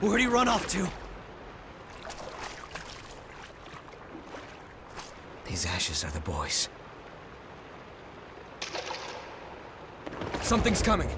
Where'd he run off to? These ashes are the boys. Something's coming.